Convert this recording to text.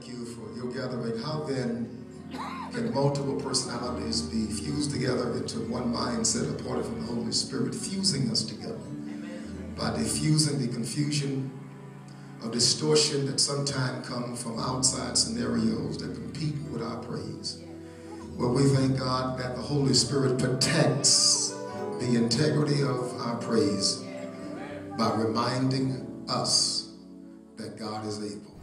Thank you for your gathering. How then can multiple personalities be fused together into one mindset apart from the Holy Spirit, fusing us together by diffusing the confusion of distortion that sometimes come from outside scenarios that compete with our praise. Well, we thank God that the Holy Spirit protects the integrity of our praise by reminding us that God is able.